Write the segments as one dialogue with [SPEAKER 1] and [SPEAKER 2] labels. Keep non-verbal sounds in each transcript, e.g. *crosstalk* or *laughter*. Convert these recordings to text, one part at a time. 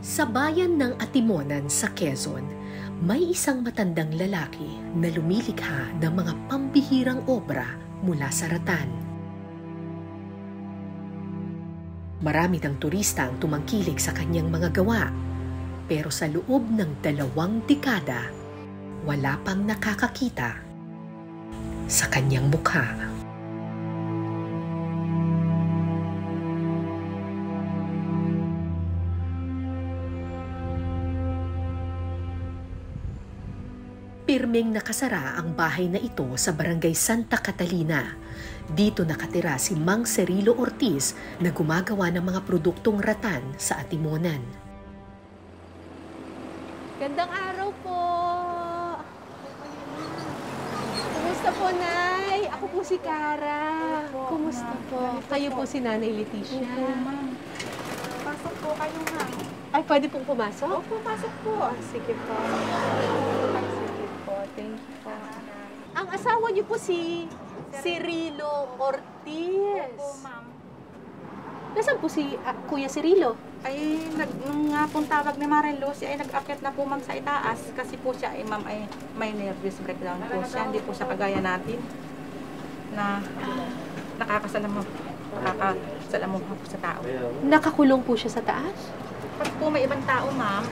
[SPEAKER 1] Sa bayan ng Atimonan sa Quezon, may isang matandang lalaki na lumilikha ng mga pambihirang obra mula sa ratan. Marami ng turista ang tumangkilik sa kanyang mga gawa, pero sa loob ng dalawang dekada, wala pang nakakakita sa kanyang mukha. Pirmeng nakasara ang bahay na ito sa barangay Santa Catalina. Dito nakatira si Mang Cerilo Ortiz na gumagawa ng mga produktong ratan sa Atimonan.
[SPEAKER 2] Gandang araw po. Kumusta po, Nay? Ako po si Kara. Kumusta po? Kayo po si Nanay Leticia.
[SPEAKER 3] Pasok po kayo, ma'am.
[SPEAKER 2] Ay, pwede pong pumasok?
[SPEAKER 3] Opo, pasok po.
[SPEAKER 2] Sige po.
[SPEAKER 3] Sige po. Thank you po.
[SPEAKER 2] Ang asawa niyo po si Cirilo Ortiz.
[SPEAKER 3] Opo, ma'am.
[SPEAKER 2] Nasaan po si ah, Kuya Cirilo?
[SPEAKER 3] Ay, nag, nung nga pong tawag ni Marelo, siya ay nag-akit na po ma'am sa itaas kasi po siya ay ma'am ay may nervous breakdown po siya. Hindi po siya kagaya natin na nakakasalamu nakakasalamu po sa tao.
[SPEAKER 2] Nakakulong po siya sa taas?
[SPEAKER 3] Pag po may ibang tao, ma'am,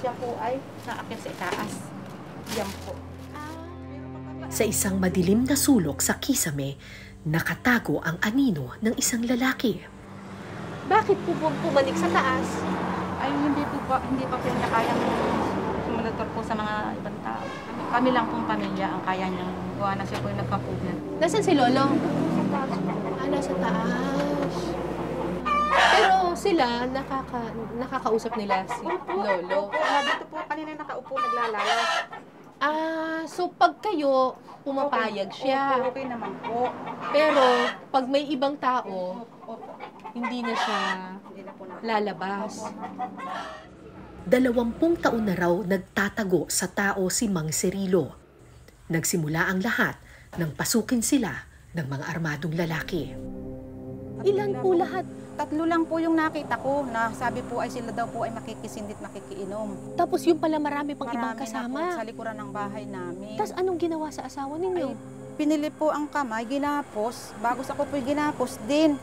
[SPEAKER 3] siya po ay naakit sa itaas. Yan po.
[SPEAKER 1] Sa isang madilim na sulok sa kisame, nakatago ang anino ng isang lalaki.
[SPEAKER 2] Bakit po po pumanik sa taas?
[SPEAKER 3] Ay, hindi po pa, hindi pa po niya kayang sumulator po sa mga ibang tao. Kami, lang pong pamilya ang kaya niyang gawa na siya po yung nagkapunan.
[SPEAKER 2] Nasaan si Lolo? Ah, nasa taas. Pero sila, nakaka, nakakausap nila si Lolo.
[SPEAKER 3] Opo, ah, dito po kanina nakaupo naglalala.
[SPEAKER 2] Ah, so pag kayo, pumapayag siya.
[SPEAKER 3] Opo, okay naman po.
[SPEAKER 2] Pero pag may ibang tao, hindi na siya lalabas.
[SPEAKER 1] Dalawampung taon na raw nagtatago sa tao si Mang Cirilo. Nagsimula ang lahat nang pasukin sila ng mga armadong lalaki.
[SPEAKER 2] Ilan po lahat?
[SPEAKER 3] Tatlo lang po yung nakita ko na sabi po ay sila daw po ay makikisindit makikiinom.
[SPEAKER 2] Tapos yung pala marami pang ibang
[SPEAKER 3] Marami na po
[SPEAKER 2] kasama.
[SPEAKER 3] sa likuran ng bahay namin.
[SPEAKER 2] Tapos anong ginawa sa asawa ninyo?
[SPEAKER 3] Ay, pinili po ang kamay, ginapos. Bago sa ko po ginapos din.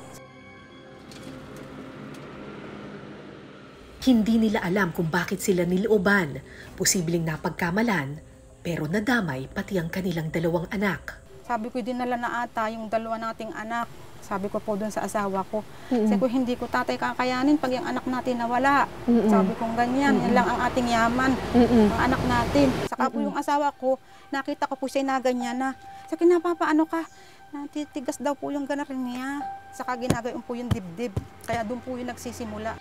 [SPEAKER 1] Hindi nila alam kung bakit sila nilooban, posibleng napagkamalan, pero nadamay pati ang kanilang dalawang anak.
[SPEAKER 3] Sabi ko, dinala na ata yung dalawa nating anak. Sabi ko po doon sa asawa ko.
[SPEAKER 2] Mm-mm.
[SPEAKER 3] Sabi ko, hindi ko tatay kakayanin pag yung anak natin nawala.
[SPEAKER 2] Mm-mm.
[SPEAKER 3] Sabi ko, ganyan, yan lang ang ating yaman,
[SPEAKER 2] Mm-mm.
[SPEAKER 3] ang anak natin. Saka po
[SPEAKER 2] Mm-mm.
[SPEAKER 3] yung asawa ko, nakita ko po siya na ganyan na. Sabi ko, napapaano ka? Natitigas daw po yung ganarin niya. Saka ginagayon po yung dibdib. Kaya doon po yung nagsisimula.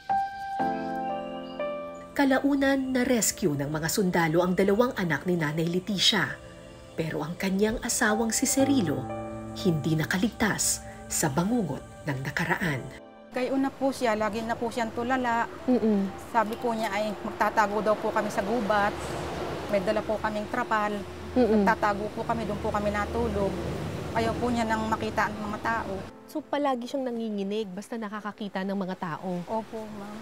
[SPEAKER 1] Kalaunan na rescue ng mga sundalo ang dalawang anak ni Nanay Leticia. Pero ang kanyang asawang si Cirilo hindi nakaligtas sa bangungot ng nakaraan.
[SPEAKER 3] Kaya una po siya, lagi na po siyang tulala.
[SPEAKER 2] Mm-mm.
[SPEAKER 3] Sabi po niya ay magtatago daw po kami sa gubat. May dala po kaming trapal.
[SPEAKER 2] Mm-mm.
[SPEAKER 3] Tatago po kami, doon po kami natulog. Ayaw po niya nang makita ang mga tao.
[SPEAKER 2] So palagi siyang nanginginig basta nakakakita ng mga tao.
[SPEAKER 3] Opo, ma'am.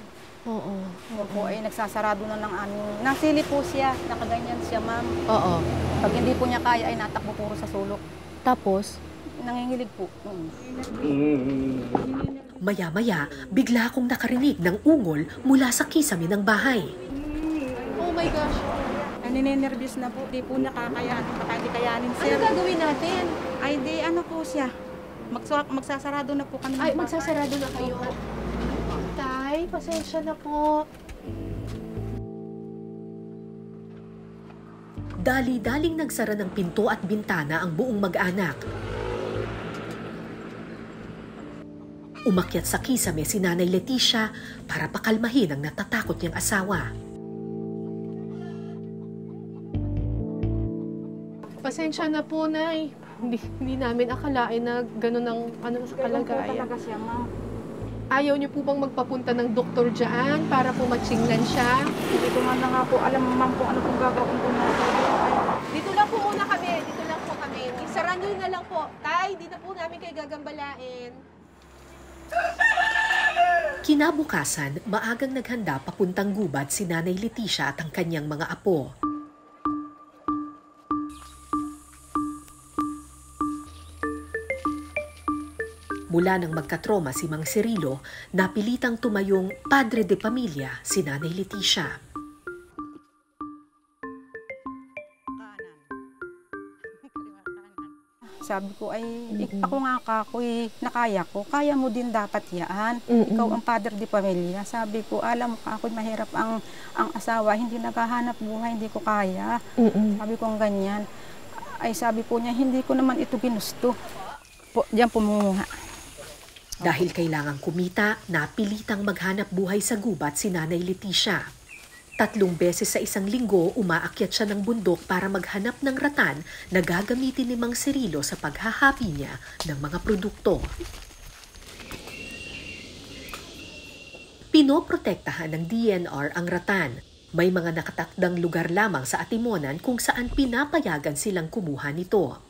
[SPEAKER 2] Oo.
[SPEAKER 3] Opo, ay nagsasarado na ng aming... Nasili po siya, nakaganyan siya, ma'am.
[SPEAKER 2] Oo.
[SPEAKER 3] Pag hindi po niya kaya, ay natakbo puro sa sulok.
[SPEAKER 2] Tapos,
[SPEAKER 3] Nangingilig po. Mm.
[SPEAKER 1] Maya-maya, bigla akong nakarinig ng ungol mula sa kisame ng bahay.
[SPEAKER 2] oh my gosh,
[SPEAKER 3] ninenervous na po. Di po nakakayanin. Baka hindi kayanin,
[SPEAKER 2] ano
[SPEAKER 3] sir.
[SPEAKER 2] gagawin natin?
[SPEAKER 3] Ay, di ano po siya. Magsa- magsasarado na po kami. ng
[SPEAKER 2] Ay,
[SPEAKER 3] bahay.
[SPEAKER 2] magsasarado na kayo. Tay, pasensya na po.
[SPEAKER 1] Dali-daling nagsara ng pinto at bintana ang buong mag-anak. Umakyat sa kisame si Nanay Leticia para pakalmahin ang natatakot niyang asawa.
[SPEAKER 2] Pasensya na po, Nay. Hindi, hindi namin akalain na gano'n ang ano sa
[SPEAKER 3] Ganun
[SPEAKER 2] kalagayan.
[SPEAKER 3] talaga siya, ma'am.
[SPEAKER 2] Ayaw niyo po bang magpapunta ng doktor dyan para po matsingnan siya?
[SPEAKER 3] Hindi ko man na nga po alam, ma'am, kung ano pong gagawin ko na.
[SPEAKER 2] Dito lang po muna kami. Dito lang po kami. Isara niyo na lang po. Tay, dito po namin kayo gagambalain.
[SPEAKER 1] Kinabukasan, maagang naghanda papuntang gubat si Nanay Leticia at ang kanyang mga apo. Mula nang magkatroma si Mang Cirilo, napilitang tumayong padre de pamilya si Nanay Leticia.
[SPEAKER 3] Sabi ko ay ik- ako nga ka ako'y nakaya ko. Kaya mo din dapat yan.
[SPEAKER 2] Mm-mm.
[SPEAKER 3] Ikaw ang father di pamilya. Sabi ko, alam mo ka ako'y mahirap ang ang asawa, hindi naghahanap buhay, hindi ko kaya.
[SPEAKER 2] Mm-mm.
[SPEAKER 3] Sabi ko ang ganyan. Ay sabi po niya, hindi ko naman ito ginusto. Po, diyan pumunga.
[SPEAKER 1] Dahil kailangang kumita, napilitang maghanap buhay sa gubat si Nanay Leticia. Tatlong beses sa isang linggo, umaakyat siya ng bundok para maghanap ng ratan na gagamitin ni Mang Cirilo sa paghahapi niya ng mga produkto. Pinoprotektahan ng DNR ang ratan. May mga nakatakdang lugar lamang sa Atimonan kung saan pinapayagan silang kumuha nito.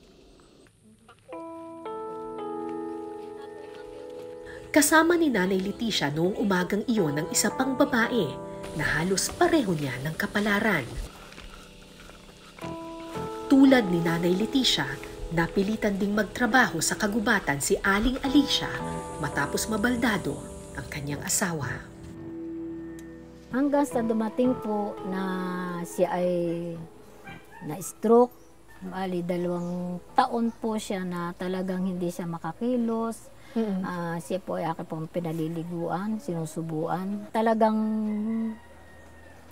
[SPEAKER 1] Kasama ni Nanay Leticia noong umagang iyon ng isa pang babae na halos pareho niya ng kapalaran. Tulad ni Nanay Leticia, napilitan ding magtrabaho sa kagubatan si Aling Alicia matapos mabaldado ang kanyang asawa.
[SPEAKER 4] Hanggang sa dumating po na siya ay na-stroke. Bali, dalawang taon po siya na talagang hindi siya makakilos.
[SPEAKER 2] Mm-mm.
[SPEAKER 4] Ah, siya po ay aking pong pinaliliguan, sinusubuan. Talagang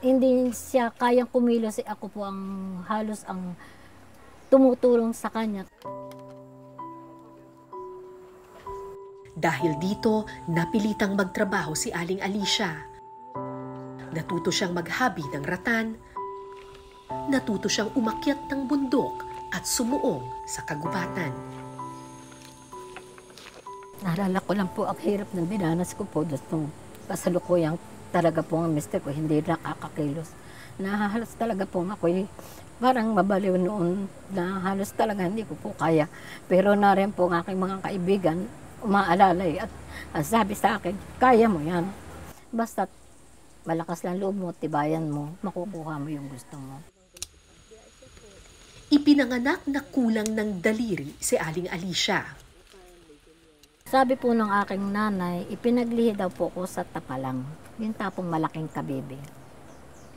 [SPEAKER 4] hindi siya kayang kumilos. Eh, Ako po ang halos ang tumutulong sa kanya.
[SPEAKER 1] Dahil dito, napilitang magtrabaho si Aling Alicia. Natuto siyang maghabi ng ratan, natuto siyang umakyat ng bundok at sumuong sa kagubatan.
[SPEAKER 4] Naalala ko lang po ang hirap ng binanas ko po doon kasalukuyang talaga po ang mister ko hindi nakakakilos. Nahahalos talaga po ako eh, parang mabaliw noon na halos talaga hindi ko po kaya. Pero na rin po ang aking mga kaibigan umaalalay at ang sabi sa akin, kaya mo yan. Basta malakas lang loob mo, tibayan mo, makukuha mo yung gusto mo.
[SPEAKER 1] Ipinanganak na kulang ng daliri si Aling Alicia.
[SPEAKER 4] Sabi po ng aking nanay, ipinaglihi daw po ko sa tapalang. Yung tapong malaking kabibi.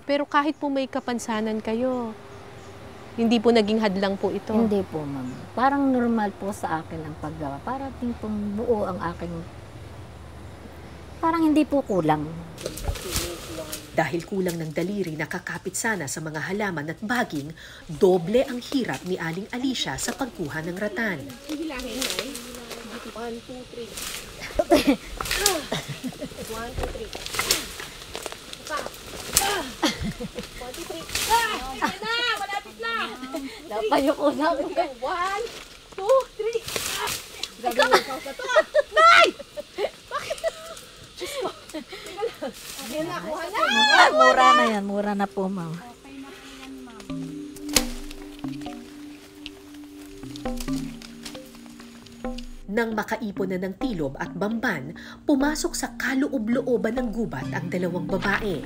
[SPEAKER 2] Pero kahit po may kapansanan kayo, hindi po naging hadlang po ito.
[SPEAKER 4] Hindi po, ma'am. Parang normal po sa akin ang paggawa. Parang ting pong buo ang aking... Parang hindi po kulang.
[SPEAKER 1] Dahil kulang ng daliri nakakapit sana sa mga halaman at baging, doble ang hirap ni Aling Alicia sa pagkuha ng ratan. *laughs*
[SPEAKER 4] Napayo ko na. Ah, mura na yan. Mura na po, ma'am.
[SPEAKER 1] Nang makaipon na ng tilob at bamban, pumasok sa kaloob-looban ng gubat ang dalawang babae.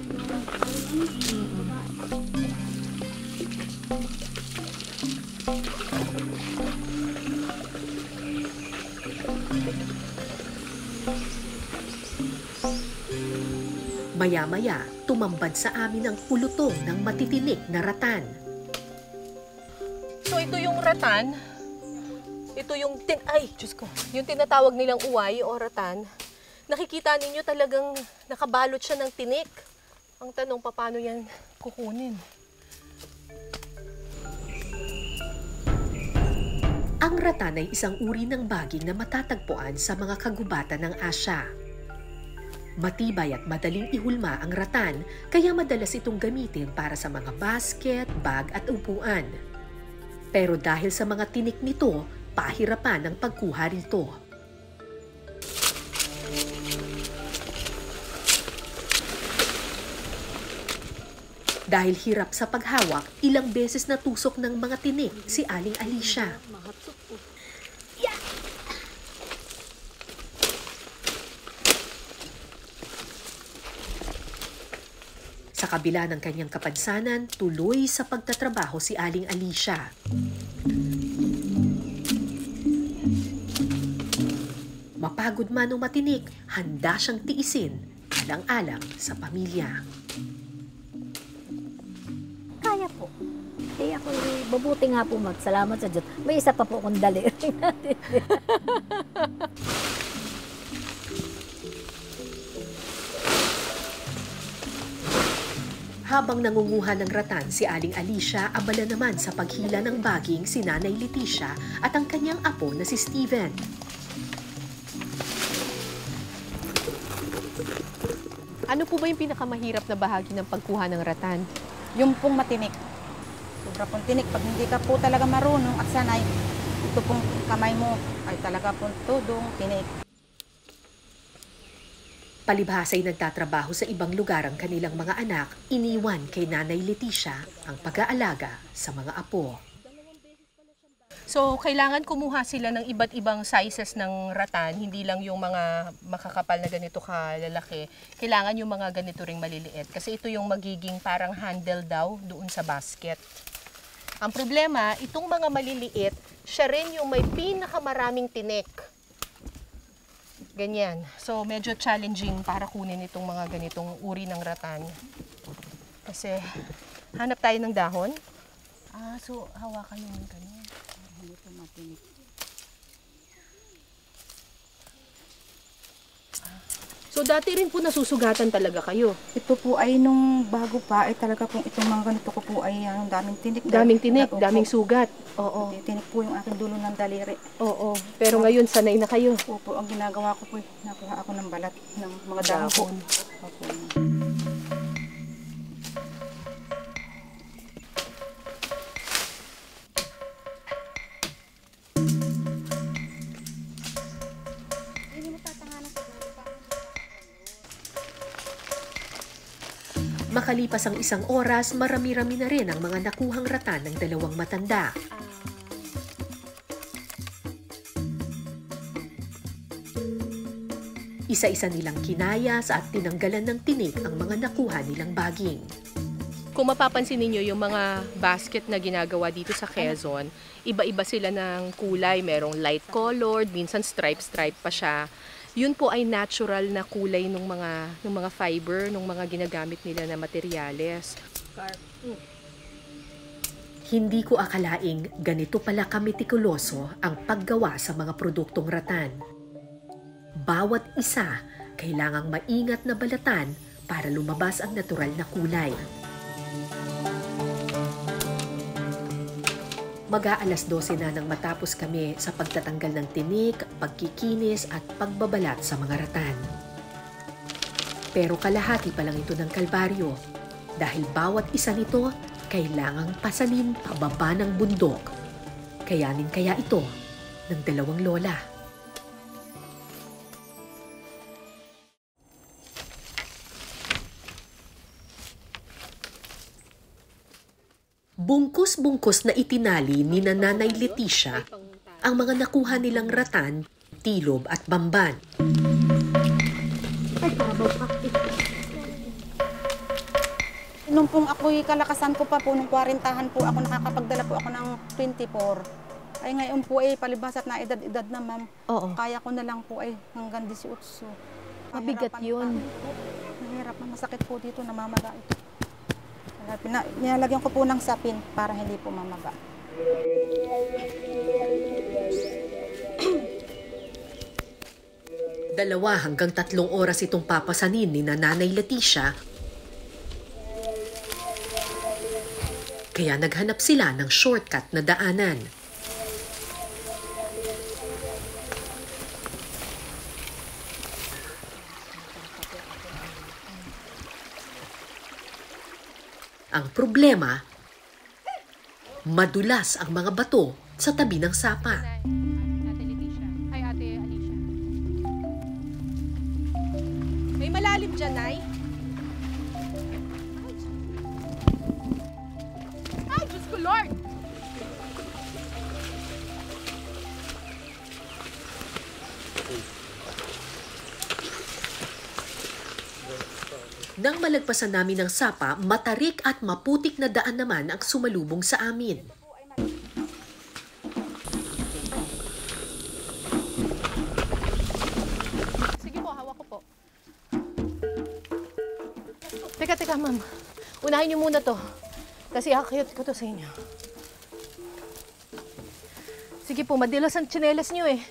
[SPEAKER 1] Maya-maya, tumambad sa amin ang pulutong ng matitinik na ratan.
[SPEAKER 2] So ito yung ratan. Ito yung tin ay, Diyos ko. Yung tinatawag nilang uway o ratan. Nakikita ninyo talagang nakabalot siya ng tinik. Ang tanong paano yan kukunin?
[SPEAKER 1] Ang ratan ay isang uri ng baging na matatagpuan sa mga kagubatan ng Asya. Matibay at madaling ihulma ang ratan, kaya madalas itong gamitin para sa mga basket, bag at upuan. Pero dahil sa mga tinik nito, pahirapan ang pagkuha rito. Dahil hirap sa paghawak, ilang beses natusok ng mga tinik si Aling Alicia. Kabila ng kanyang kapansanan, tuloy sa pagtatrabaho si Aling Alicia. Mapagod man o matinik, handa siyang tiisin, alang-alang sa pamilya.
[SPEAKER 4] Kaya po. Kaya ako, eh, mabuti nga po magsalamat sa Diyos. May isa pa po akong daliri *laughs* natin.
[SPEAKER 1] Habang nangunguha ng ratan si Aling Alicia, abala naman sa paghila ng baging si Nanay Leticia at ang kanyang apo na si Steven.
[SPEAKER 2] Ano po ba yung pinakamahirap na bahagi ng pagkuha ng ratan?
[SPEAKER 3] Yung pong matinik. Sobra pong tinik. Pag hindi ka po talaga marunong at sanay, ito pong kamay mo ay talaga pong tudong tinik.
[SPEAKER 1] Palibhasa'y nagtatrabaho sa ibang lugar ang kanilang mga anak, iniwan kay Nanay Leticia ang pag-aalaga sa mga apo.
[SPEAKER 2] So, kailangan kumuha sila ng iba't ibang sizes ng ratan, hindi lang yung mga makakapal na ganito kalalaki. Kailangan yung mga ganito ring maliliit. Kasi ito yung magiging parang handle daw doon sa basket. Ang problema, itong mga maliliit, siya rin yung may pinakamaraming tinik. Ganyan. So, medyo challenging para kunin itong mga ganitong uri ng ratan. Kasi, hanap tayo ng dahon. Ah, so, hawakan mo ng ganyan.
[SPEAKER 3] Ito matinik.
[SPEAKER 2] So dati rin po nasusugatan talaga kayo.
[SPEAKER 3] Ito po ay nung bago pa ay talaga pong itong mga ganito ko po ay ang daming tinik.
[SPEAKER 2] Daming tinik,
[SPEAKER 3] Opo.
[SPEAKER 2] daming sugat. Oo.
[SPEAKER 3] Tinik po yung aking dulo ng daliri.
[SPEAKER 2] Oo. Pero ngayon sanay na kayo.
[SPEAKER 3] Opo, ang ginagawa ko po, nakuha ako ng balat ng mga dahon.
[SPEAKER 2] Dahon.
[SPEAKER 3] Opo.
[SPEAKER 1] Makalipas ang isang oras, marami-rami na rin ang mga nakuhang ratan ng dalawang matanda. Isa-isa nilang kinayas at tinanggalan ng tinik ang mga nakuha nilang baging.
[SPEAKER 2] Kung mapapansin ninyo yung mga basket na ginagawa dito sa Quezon, iba-iba sila ng kulay. Merong light colored, minsan stripe-stripe pa siya. Yun po ay natural na kulay ng mga ng mga fiber, ng mga ginagamit nila na materyales.
[SPEAKER 1] Hindi ko akalaing ganito pala kamitikuloso ang paggawa sa mga produktong ratan. Bawat isa kailangang maingat na balatan para lumabas ang natural na kulay. Mag-aalas 12 na nang matapos kami sa pagtatanggal ng tinik, pagkikinis at pagbabalat sa mga ratan. Pero kalahati pa lang ito ng kalbaryo dahil bawat isa nito kailangang pasanin pababa ng bundok. Kayanin kaya ito ng dalawang lola. Bungkus-bungkus na itinali ni Nanay Leticia ang mga nakuha nilang ratan, tilob at bamban.
[SPEAKER 3] Nung pong ako'y kalakasan ko pa po, nung 40 po ako, nakakapagdala po ako ng 24. Ay ngayon po ay palibas at na edad-edad na ma'am.
[SPEAKER 2] Oo.
[SPEAKER 3] Kaya ko na lang po ay hanggang 18.
[SPEAKER 2] Mabigat yun.
[SPEAKER 3] pa. Mahirap na masakit po dito, namamaga ito. Pina- Nilalagyan ko po ng sapin para hindi po mamaga. *clears throat*
[SPEAKER 1] Dalawa hanggang tatlong oras itong papasanin ni Nanay Leticia. Kaya naghanap sila ng shortcut na daanan. Ang problema, madulas ang mga bato sa tabi ng sapa.
[SPEAKER 2] Ay, Ate Alicia. May malalim dyan, Nay. Ay, Diyos ko, Lord!
[SPEAKER 1] Nang malagpasan namin ng sapa, matarik at maputik na daan naman ang sumalubong sa amin.
[SPEAKER 2] Sige po, hawak ko po. Teka, teka, ma'am. Unahin niyo muna to. Kasi akayot ko to sa inyo. Sige po, madilas ang tsinelas niyo eh.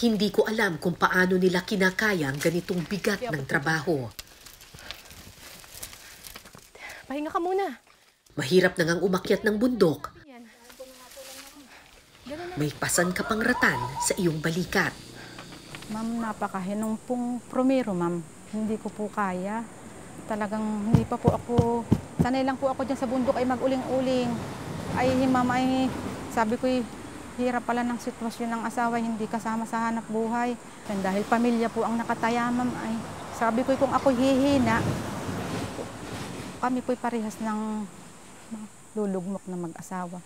[SPEAKER 1] Hindi ko alam kung paano nila kinakaya ang ganitong bigat ng trabaho.
[SPEAKER 2] Pahinga ka muna.
[SPEAKER 1] Mahirap na ngang umakyat ng bundok.
[SPEAKER 2] Yan.
[SPEAKER 1] May pasan ka pang ratan sa iyong balikat.
[SPEAKER 3] Ma'am, napakahinong pong promero, ma'am. Hindi ko po kaya. Talagang hindi pa po ako, sanay lang po ako dyan sa bundok ay mag-uling-uling. Ay, ma'am, ay sabi ko, hirap pala ng sitwasyon ng asawa, hindi kasama sa hanap buhay. And dahil pamilya po ang nakataya, ma'am, ay sabi ko, kung ako hihina, kami po'y parehas ng lulugmok na mag-asawa.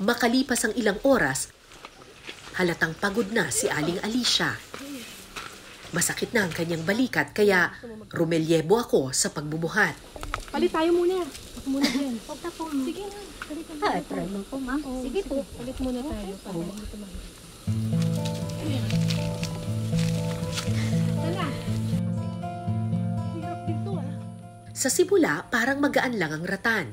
[SPEAKER 1] Makalipas ang ilang oras, halatang pagod na si Aling Alicia. Masakit na ang kanyang balikat kaya rumelyebo ako sa pagbubuhat.
[SPEAKER 2] Palit tayo muna. Ako muna dyan.
[SPEAKER 4] Huwag na po.
[SPEAKER 2] Sige na. Palit tayo.
[SPEAKER 4] Ay, try lang po, ma'am. Sige po.
[SPEAKER 2] Palit muna tayo. Para hindi tumama. Tala. Hirap dito ah.
[SPEAKER 1] Sa simula, parang magaan lang ang ratan.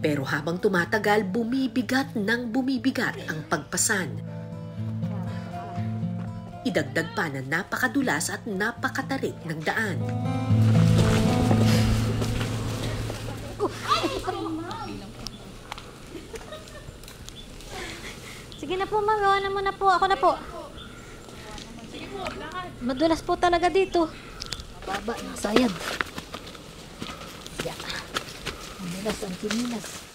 [SPEAKER 1] Pero habang tumatagal, bumibigat ng bumibigat ang pagpasan. Idagdag pa na napakadulas at napakatarik ng daan.
[SPEAKER 5] Sige na po, ma'am. Gawa na muna po. Ako na po. Madulas po talaga dito.
[SPEAKER 4] Baba, sayang. Yeah. Ang ang kinilas.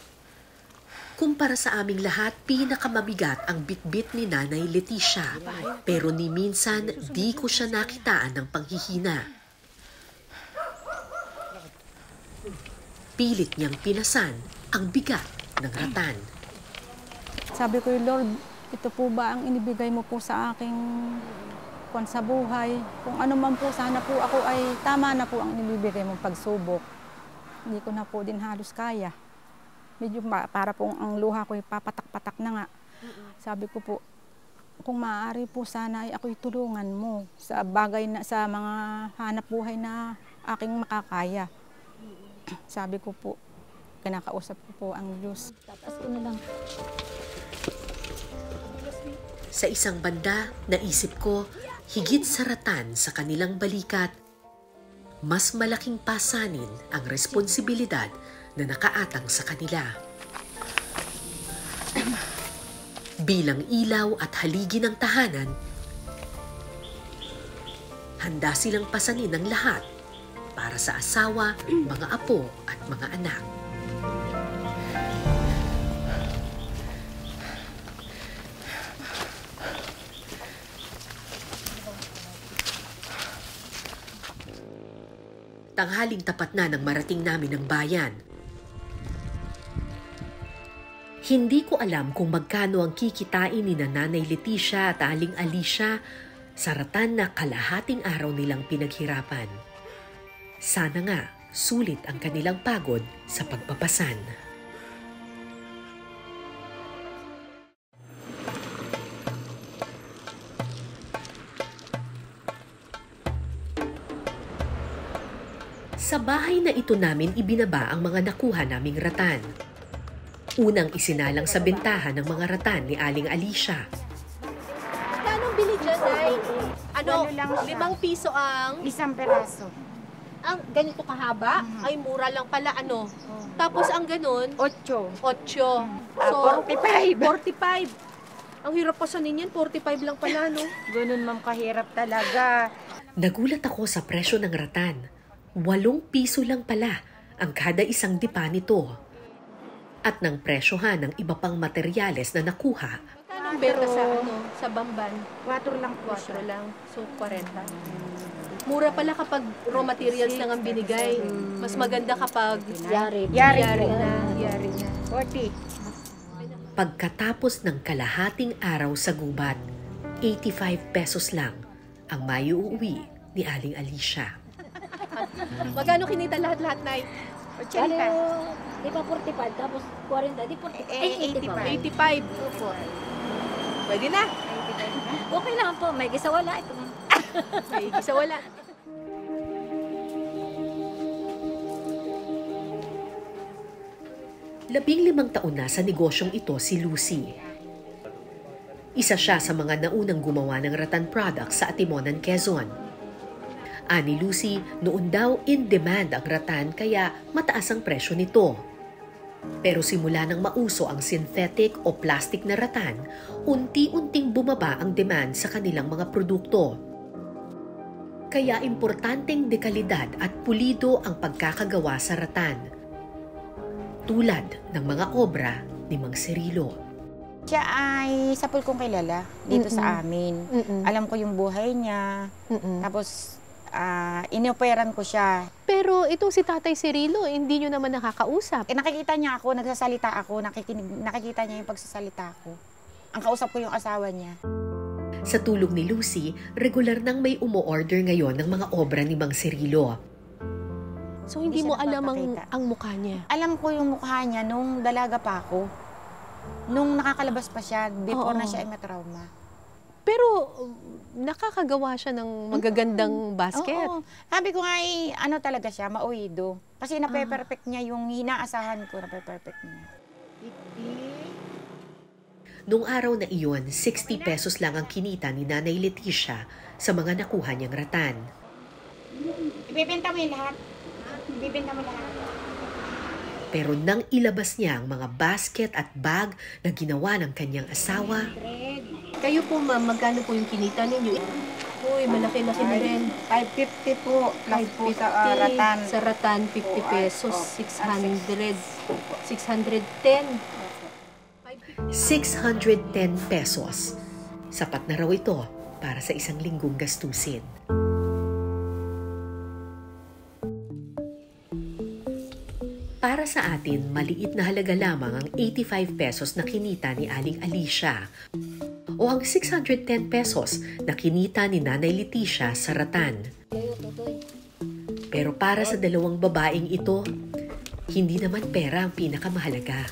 [SPEAKER 1] Kumpara sa aming lahat, pinakamabigat ang bitbit ni Nanay Leticia. Pero ni minsan, di ko siya nakitaan ng panghihina. Pilit niyang pinasan ang bigat ng ratan.
[SPEAKER 3] Sabi ko, Lord, ito po ba ang inibigay mo po sa aking kwan sa buhay? Kung ano man po, sana po ako ay tama na po ang inibigay mong pagsubok. Hindi ko na po din halos kaya. Medyo pa- para po ang luha ko ay papatak-patak na nga. Sabi ko po, kung maaari po sana ay ako'y tulungan mo sa bagay na sa mga hanap buhay na aking makakaya. Sabi ko po, kinakausap ko po ang Diyos.
[SPEAKER 5] Tatas ko na lang.
[SPEAKER 1] Sa isang banda, naisip ko, higit sa ratan sa kanilang balikat, mas malaking pasanin ang responsibilidad na nakaatang sa kanila. Bilang ilaw at haligi ng tahanan, handa silang pasanin ng lahat para sa asawa, mga apo at mga anak. Tanghaling tapat na ng marating namin ng bayan. Hindi ko alam kung magkano ang kikitain ni Nanay Leticia at Aling Alicia sa ratan na kalahating araw nilang pinaghirapan. Sana nga sulit ang kanilang pagod sa pagpapasan. Sa bahay na ito namin ibinaba ang mga nakuha naming ratan. Unang isinalang sa bentahan ng mga ratan ni Aling Alicia.
[SPEAKER 2] Magkano bili dyan, Nay? Ano, limang piso ang,
[SPEAKER 6] Isang peraso.
[SPEAKER 2] ang ganito kahaba? Ay, mura lang pala, ano? Tapos ang ganun,
[SPEAKER 6] Ocho.
[SPEAKER 2] 8.
[SPEAKER 6] Ah,
[SPEAKER 2] So,
[SPEAKER 6] 45.
[SPEAKER 2] 45. Ang hirap pa sa ninyan, 45 lang pala, no? *laughs*
[SPEAKER 6] Ganun ma'am kahirap talaga.
[SPEAKER 1] Nagulat ako sa presyo ng ratan. Walong piso lang pala ang kada isang dipa nito. At ng presyohan ng iba pang materyales na nakuha,
[SPEAKER 2] Magkano benta sa, ano, sa Bamban?
[SPEAKER 6] Quatro lang po
[SPEAKER 2] 4
[SPEAKER 6] siya.
[SPEAKER 2] lang. So, 40. Mura pala kapag raw materials lang ang binigay. Mas maganda kapag
[SPEAKER 5] Yari.
[SPEAKER 6] Yari.
[SPEAKER 2] yari na. Yari na.
[SPEAKER 6] 40.
[SPEAKER 1] Pagkatapos ng kalahating araw sa gubat, 85 pesos lang ang maiuwi ni Aling Alicia.
[SPEAKER 2] Magkano kinita lahat-lahat, Nay?
[SPEAKER 5] Bali,
[SPEAKER 6] 80.
[SPEAKER 5] Di ba 45, tapos 40, di 40,
[SPEAKER 6] Eh,
[SPEAKER 5] ay
[SPEAKER 6] 85.
[SPEAKER 2] 85.
[SPEAKER 5] Opo.
[SPEAKER 2] Pwede na.
[SPEAKER 5] Okay lang po, may gisa wala. Ito ma'am. *laughs*
[SPEAKER 2] May isa wala.
[SPEAKER 1] Labing limang taon na sa negosyong ito si Lucy. Isa siya sa mga naunang gumawa ng rattan products sa Atimonan, Quezon. Ani Lucy, noon daw in demand ang rattan kaya mataas ang presyo nito. Pero simula nang mauso ang synthetic o plastic na rattan, unti-unting bumaba ang demand sa kanilang mga produkto. Kaya importanteng dekalidad at pulido ang pagkakagawa sa rattan. Tulad ng mga obra ni Mang Cirilo.
[SPEAKER 6] Siya ay sa pool kong kilala dito sa amin.
[SPEAKER 2] Mm-mm.
[SPEAKER 6] Alam ko yung buhay niya.
[SPEAKER 2] Mm-mm.
[SPEAKER 6] Tapos, ah, inoperan ko siya.
[SPEAKER 2] Pero itong si Tatay Cirilo, hindi nyo naman nakakausap.
[SPEAKER 6] Eh, nakikita niya ako, nagsasalita ako, nakikinig, nakikita niya yung pagsasalita ko. Ang kausap ko yung asawa niya.
[SPEAKER 1] Sa tulong ni Lucy, regular nang may umo-order ngayon ng mga obra ni Mang Cirilo.
[SPEAKER 2] So hindi
[SPEAKER 6] Hindi
[SPEAKER 2] mo alam ang, ang mukha niya.
[SPEAKER 6] Alam ko yung mukha niya nung dalaga pa ako. Nung nakakalabas pa siya, before
[SPEAKER 2] Oo.
[SPEAKER 6] na siya ay matrauma.
[SPEAKER 2] Pero nakakagawa siya ng magagandang basket.
[SPEAKER 6] Oo. Sabi ko nga, eh, ano talaga siya, mauido. Kasi nape-perfect niya yung inaasahan ko, nape-perfect niya.
[SPEAKER 1] Noong araw na iyon, 60 pesos lang ang kinita ni Nanay Leticia sa mga nakuha niyang ratan.
[SPEAKER 6] Ibibenta mo yung lahat. Ibibenta mo lahat.
[SPEAKER 1] Pero nang ilabas niya ang mga basket at bag na ginawa ng kanyang asawa,
[SPEAKER 2] Kayo po ma'am, magkano po yung kinita ninyo? Uy, malaki-laki na rin.
[SPEAKER 6] 550 po, plus po sa
[SPEAKER 2] 550.
[SPEAKER 6] ratan.
[SPEAKER 2] Sa ratan, 50
[SPEAKER 6] Oo, ah,
[SPEAKER 2] pesos.
[SPEAKER 6] oh,
[SPEAKER 2] 600. 610.
[SPEAKER 1] 610 pesos. Sapat na raw ito para sa isang linggong gastusin. Para sa atin, maliit na halaga lamang ang 85 pesos na kinita ni Aling Alicia o ang 610 pesos na kinita ni Nanay Leticia sa ratan. Pero para sa dalawang babaeng ito, hindi naman pera ang pinakamahalaga.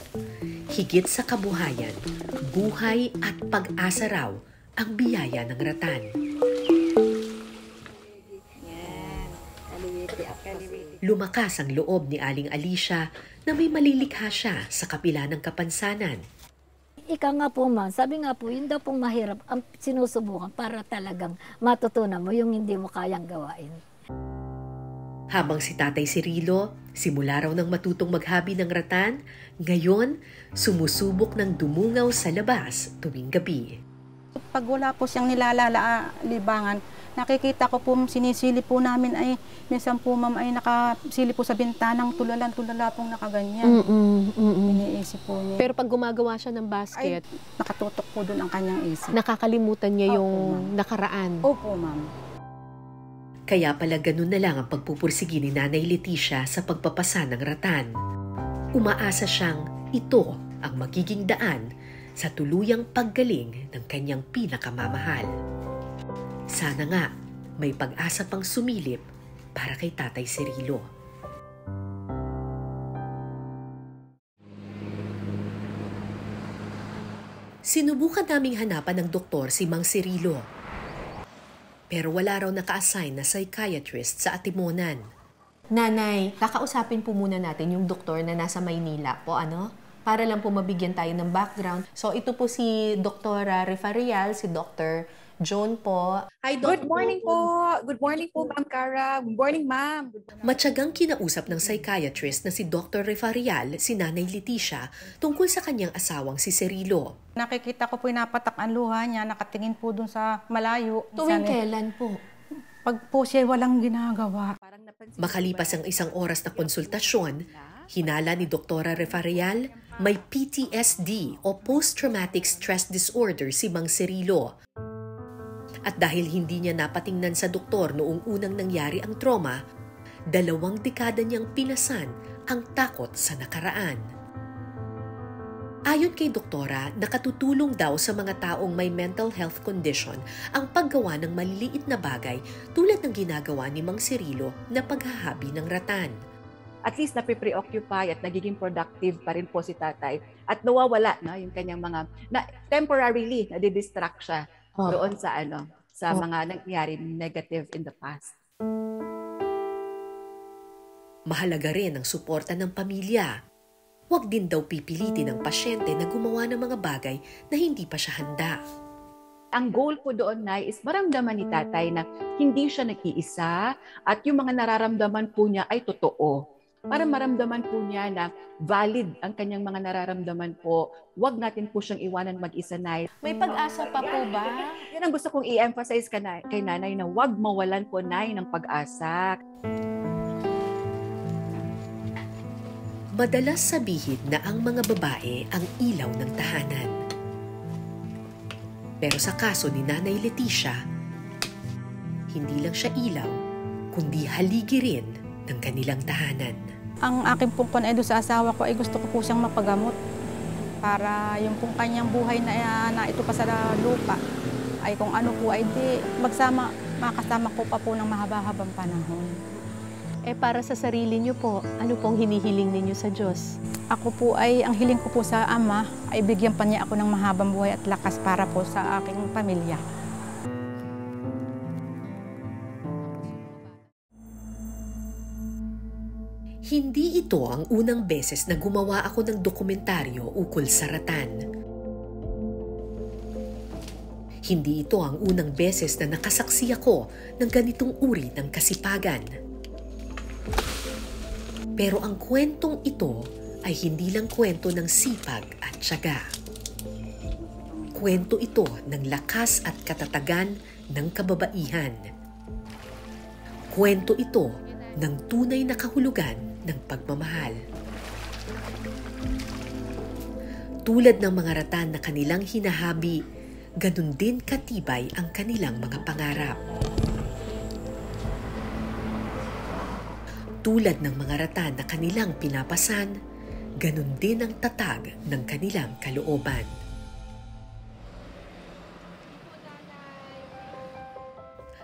[SPEAKER 1] Higit sa kabuhayan, buhay at pag-asa raw ang biyaya ng ratan. Lumakas ang loob ni Aling Alicia na may malilikha siya sa kapila ng kapansanan.
[SPEAKER 4] Ika nga po man, sabi nga po, yun daw pong mahirap ang sinusubukan para talagang matutunan mo yung hindi mo kayang gawain.
[SPEAKER 1] Habang si Tatay Cirilo, simula raw ng matutong maghabi ng ratan, ngayon sumusubok ng dumungaw sa labas tuwing gabi.
[SPEAKER 3] Pag wala po siyang nilalala libangan, nakikita ko po sinisili po namin ay minsan po ma'am ay nakasili po sa bintanang tulalan-tulala pong nakaganyan. Iniisip po niya.
[SPEAKER 2] Pero pag gumagawa siya ng basket,
[SPEAKER 3] nakatutok po doon ang kanyang isip.
[SPEAKER 2] nakakalimutan niya
[SPEAKER 3] Opo,
[SPEAKER 2] yung nakaraan.
[SPEAKER 3] Opo ma'am.
[SPEAKER 1] Kaya pala ganun na lang ang pagpupursigi ni Nanay Leticia sa pagpapasa ng ratan. Umaasa siyang ito ang magiging daan sa tuluyang paggaling ng kanyang pinakamamahal. Sana nga may pag-asa pang sumilip para kay Tatay Cirilo. Sinubukan naming hanapan ng doktor si Mang Cirilo. Pero wala raw naka-assign na psychiatrist sa Atimonan.
[SPEAKER 2] Nanay, kakausapin po muna natin yung doktor na nasa Maynila po, ano? Para lang po mabigyan tayo ng background. So, ito po si Dr. Refarial, si Dr. Joan po. Hi,
[SPEAKER 7] Good morning po. Good morning po, Ma'am Cara. Good morning, Ma'am.
[SPEAKER 1] Matyagang kinausap ng psychiatrist na si Dr. Refarial si Nanay Leticia tungkol sa kanyang asawang si Cirilo.
[SPEAKER 3] Nakikita ko po inapatak ang luha niya, nakatingin po doon sa malayo.
[SPEAKER 2] Tuwing
[SPEAKER 3] eh,
[SPEAKER 2] kailan po?
[SPEAKER 3] Pag po siya walang ginagawa.
[SPEAKER 1] Makalipas ang isang oras na konsultasyon, hinala ni Dr. Refarial may PTSD o Post-Traumatic Stress Disorder si Mang Cirilo. At dahil hindi niya napatingnan sa doktor noong unang nangyari ang trauma, dalawang dekada niyang pinasan ang takot sa nakaraan. Ayon kay doktora, nakatutulong daw sa mga taong may mental health condition ang paggawa ng maliliit na bagay tulad ng ginagawa ni Mang Cirilo na paghahabi ng ratan.
[SPEAKER 8] At least napipreoccupy at nagiging productive pa rin po si tatay at nawawala na yung kanyang mga na temporarily nadidistract siya
[SPEAKER 1] Oh.
[SPEAKER 8] doon sa ano sa
[SPEAKER 1] Oh.
[SPEAKER 8] mga nangyari negative in the past.
[SPEAKER 1] Mahalaga rin ang suporta ng pamilya. Huwag din daw pipilitin ng pasyente na gumawa ng mga bagay na hindi pa siya handa.
[SPEAKER 8] Ang goal po doon na is maramdaman ni tatay na hindi siya nag-iisa at yung mga nararamdaman po niya ay totoo. Para maramdaman po niya na valid ang kanyang mga nararamdaman po, huwag natin po siyang iwanan mag-isa na.
[SPEAKER 2] May pag-asa pa po ba?
[SPEAKER 8] Yan ang gusto kong i-emphasize ka na, kay nanay na huwag mawalan po nay ng pag-asa.
[SPEAKER 1] Madalas sabihin na ang mga babae ang ilaw ng tahanan. Pero sa kaso ni Nanay Leticia, hindi lang siya ilaw, kundi haligi rin ng kanilang tahanan.
[SPEAKER 3] Ang akin pong panaido sa asawa ko ay gusto ko po siyang mapagamot para yung pong kanyang buhay na, na ito pa sa lupa ay kung ano po ay di magsama, makasama ko pa po ng mahaba-habang panahon.
[SPEAKER 2] Eh para sa sarili niyo po, ano pong hinihiling ninyo sa Diyos?
[SPEAKER 3] Ako po ay, ang hiling ko po sa Ama ay bigyan pa niya ako ng mahabang buhay at lakas para po sa aking pamilya.
[SPEAKER 1] Hindi ito ang unang beses na gumawa ako ng dokumentaryo ukol sa ratan. Hindi ito ang unang beses na nakasaksi ako ng ganitong uri ng kasipagan. Pero ang kwentong ito ay hindi lang kwento ng sipag at tiyaga. Kwento ito ng lakas at katatagan ng kababaihan. Kwento ito ng tunay na kahulugan ng pagmamahal. Tulad ng mga ratan na kanilang hinahabi, ganun din katibay ang kanilang mga pangarap. Tulad ng mga ratan na kanilang pinapasan, ganun din ang tatag ng kanilang kalooban.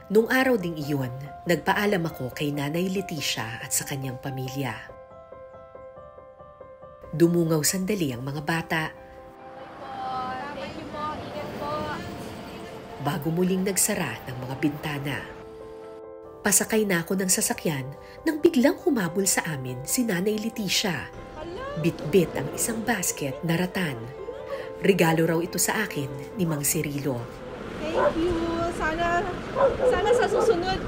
[SPEAKER 1] Nung araw ding iyon, nagpaalam ako kay Nanay Leticia at sa kanyang pamilya. Dumungaw sandali ang mga bata bago muling nagsara ng mga bintana. Pasakay na ako ng sasakyan nang biglang humabol sa amin si Nanay Leticia. Bit-bit ang isang basket na ratan. Regalo raw ito sa akin ni Mang Cirilo.
[SPEAKER 2] Thank you. Sana, sana sa susunod,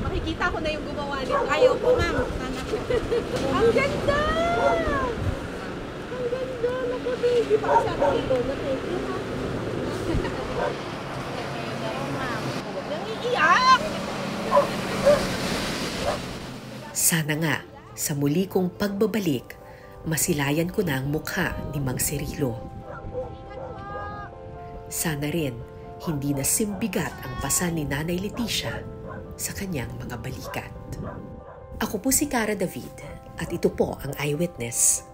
[SPEAKER 2] makikita ko na yung gumawa nito.
[SPEAKER 3] Ayaw po ma'am.
[SPEAKER 2] Ang ganda! Ang ganda! Naku, baby. Pakisabi dito na thank you, ha? Huwag nang iiyak!
[SPEAKER 1] Sana nga, sa muli kong pagbabalik, masilayan ko na ang mukha ni Mang Cirilo. Sana rin, hindi na simbigat ang pasan ni Nanay Leticia sa kanyang mga balikat. Ako po si Cara David at ito po ang Eyewitness.